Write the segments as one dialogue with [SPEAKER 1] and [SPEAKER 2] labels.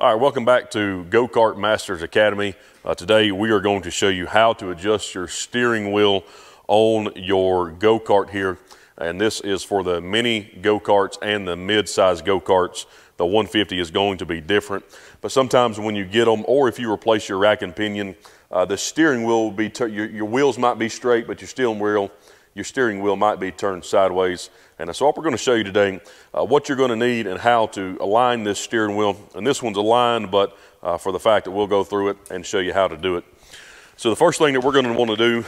[SPEAKER 1] All right, welcome back to Go Kart Masters Academy. Uh, today we are going to show you how to adjust your steering wheel on your go kart here. And this is for the mini go karts and the mid size go karts. The 150 is going to be different. But sometimes when you get them, or if you replace your rack and pinion, uh, the steering wheel will be, your, your wheels might be straight, but your steering wheel your steering wheel might be turned sideways. And so what we're going to show you today, uh, what you're going to need and how to align this steering wheel. And this one's aligned, but uh, for the fact that we'll go through it and show you how to do it. So the first thing that we're going to want to do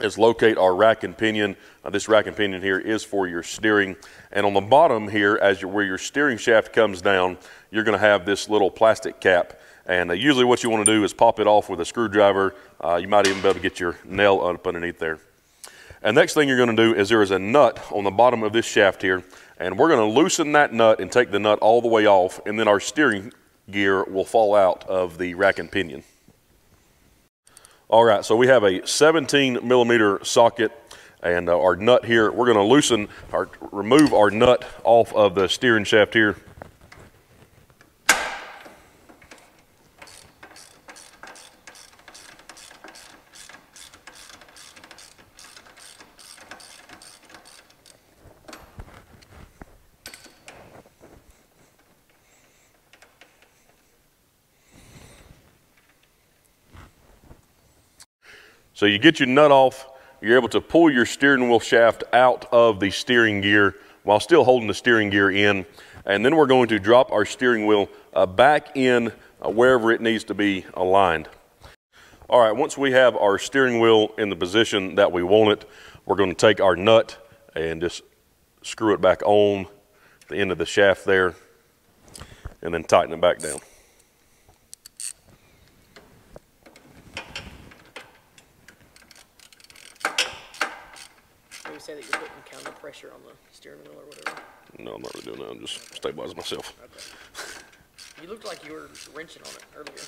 [SPEAKER 1] is locate our rack and pinion. Uh, this rack and pinion here is for your steering. And on the bottom here, as where your steering shaft comes down, you're going to have this little plastic cap. And uh, usually what you want to do is pop it off with a screwdriver. Uh, you might even be able to get your nail up underneath there. And next thing you're going to do is there is a nut on the bottom of this shaft here, and we're going to loosen that nut and take the nut all the way off, and then our steering gear will fall out of the rack and pinion. All right, so we have a 17 millimeter socket and uh, our nut here. We're going to loosen or remove our nut off of the steering shaft here. So you get your nut off, you're able to pull your steering wheel shaft out of the steering gear while still holding the steering gear in. And then we're going to drop our steering wheel uh, back in uh, wherever it needs to be aligned. All right, once we have our steering wheel in the position that we want it, we're going to take our nut and just screw it back on the end of the shaft there and then tighten it back down.
[SPEAKER 2] Say that you're putting counter pressure on the steering wheel or whatever?
[SPEAKER 1] No, I'm not really doing that. I'm just stabilizing myself.
[SPEAKER 2] Okay. You looked like you were wrenching on it earlier.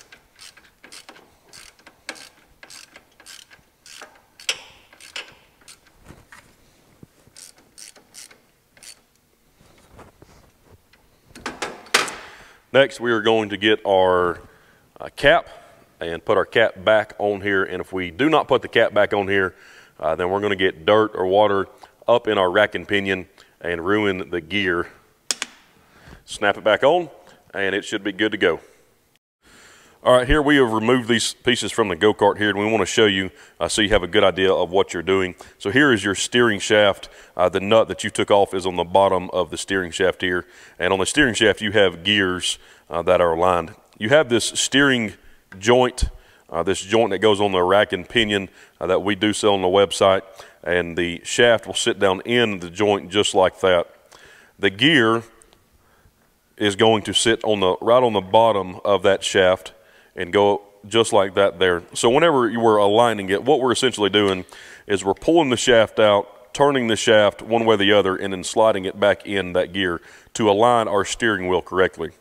[SPEAKER 1] Next, we are going to get our uh, cap and put our cap back on here. And if we do not put the cap back on here, uh, then we're going to get dirt or water up in our rack and pinion and ruin the gear. Snap it back on and it should be good to go. All right, here we have removed these pieces from the go-kart here, and we want to show you uh, so you have a good idea of what you're doing. So here is your steering shaft. Uh, the nut that you took off is on the bottom of the steering shaft here. And on the steering shaft, you have gears uh, that are aligned. You have this steering joint uh, this joint that goes on the rack and pinion uh, that we do sell on the website, and the shaft will sit down in the joint just like that. The gear is going to sit on the right on the bottom of that shaft and go just like that there. So whenever you were aligning it, what we're essentially doing is we're pulling the shaft out, turning the shaft one way or the other, and then sliding it back in that gear to align our steering wheel correctly.